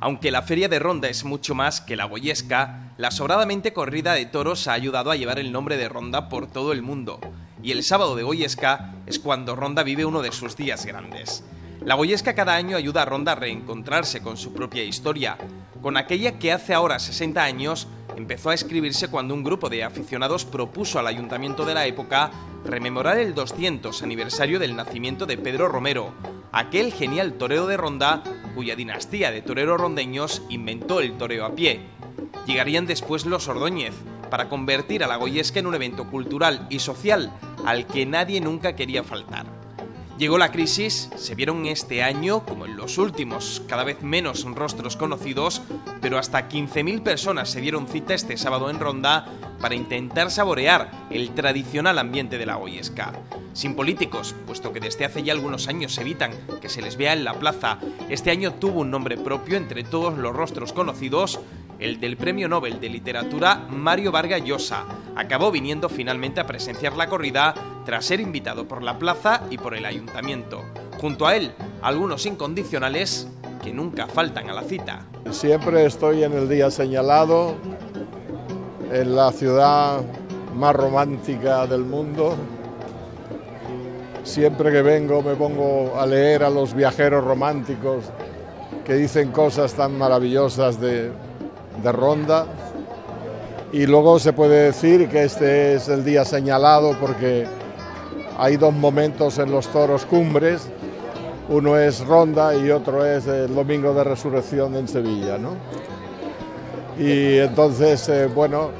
Aunque la feria de Ronda es mucho más que la goyesca, la sobradamente corrida de toros ha ayudado a llevar el nombre de Ronda por todo el mundo, y el sábado de goyesca es cuando Ronda vive uno de sus días grandes. La goyesca cada año ayuda a Ronda a reencontrarse con su propia historia, con aquella que hace ahora 60 años empezó a escribirse cuando un grupo de aficionados propuso al ayuntamiento de la época rememorar el 200 aniversario del nacimiento de Pedro Romero, aquel genial torero de Ronda cuya dinastía de toreros rondeños inventó el toreo a pie. Llegarían después los Ordóñez, para convertir a la Goyesca en un evento cultural y social al que nadie nunca quería faltar. Llegó la crisis, se vieron este año, como en los últimos, cada vez menos rostros conocidos, pero hasta 15.000 personas se dieron cita este sábado en Ronda para intentar saborear el tradicional ambiente de la Goyesca. Sin políticos, puesto que desde hace ya algunos años evitan que se les vea en la plaza, este año tuvo un nombre propio entre todos los rostros conocidos el del Premio Nobel de Literatura Mario Vargas Llosa. Acabó viniendo finalmente a presenciar la corrida tras ser invitado por la plaza y por el ayuntamiento. Junto a él, algunos incondicionales que nunca faltan a la cita. Siempre estoy en el día señalado, en la ciudad más romántica del mundo. Siempre que vengo me pongo a leer a los viajeros románticos que dicen cosas tan maravillosas de, de ronda y luego se puede decir que este es el día señalado porque hay dos momentos en los toros cumbres, uno es ronda y otro es el domingo de resurrección en Sevilla. ¿no? Y entonces, eh, bueno,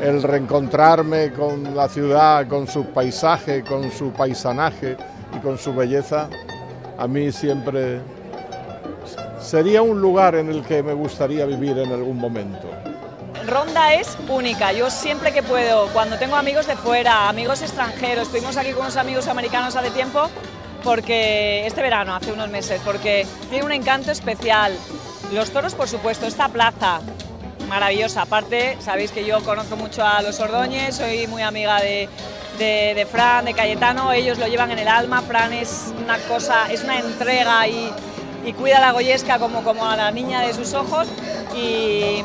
el reencontrarme con la ciudad, con su paisaje, con su paisanaje y con su belleza, a mí siempre sería un lugar en el que me gustaría vivir en algún momento. Ronda es única. Yo siempre que puedo, cuando tengo amigos de fuera, amigos extranjeros, estuvimos aquí con unos amigos americanos hace tiempo, porque este verano, hace unos meses, porque tiene un encanto especial. Los toros, por supuesto, esta plaza maravillosa. Aparte, sabéis que yo conozco mucho a los Ordóñez, soy muy amiga de, de, Fran, de Cayetano, ellos lo llevan en el alma. Fran es una cosa, es una entrega y y cuida a la Goyesca como, como a la niña de sus ojos y,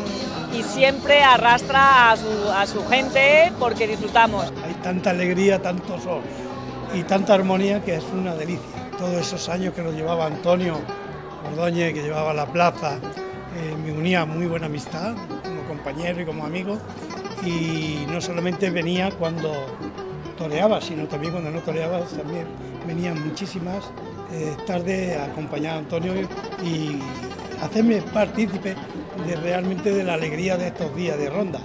siempre arrastra a su, gente porque disfrutamos. Hay tanta alegría, tanto sol y tanta armonía que es una delicia. Todos esos años que nos llevaba Antonio Ordóñez, que llevaba la plaza, eh, me unía muy buena amistad como compañero y como amigo y no solamente venía cuando toreaba, sino también cuando no toreaba también venían muchísimas eh, tarde acompañar a Antonio y hacerme partícipe de realmente de la alegría de estos días de ronda.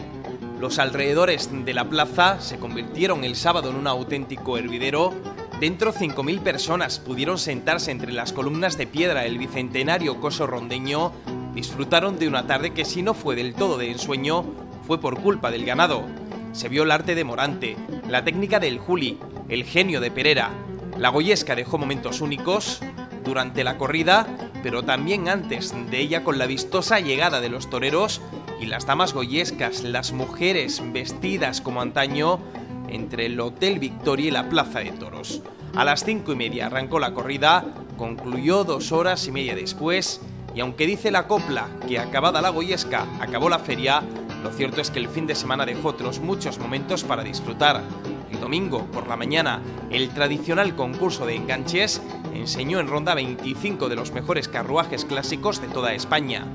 Los alrededores de la plaza se convirtieron el sábado en un auténtico hervidero. Dentro 5.000 personas pudieron sentarse entre las columnas de piedra del bicentenario coso rondeño. Disfrutaron de una tarde que si no fue del todo de ensueño, fue por culpa del ganado. Se vio el arte de Morante, la técnica del Juli, el genio de Perera, la Goyesca dejó momentos únicos durante la corrida, pero también antes de ella con la vistosa llegada de los toreros y las damas goyescas, las mujeres vestidas como antaño, entre el Hotel Victoria y la Plaza de Toros. A las cinco y media arrancó la corrida, concluyó dos horas y media después, y aunque dice la copla que acabada la Goyesca acabó la feria, lo cierto es que el fin de semana dejó otros muchos momentos para disfrutar. Domingo por la mañana, el tradicional concurso de enganches enseñó en ronda 25 de los mejores carruajes clásicos de toda España.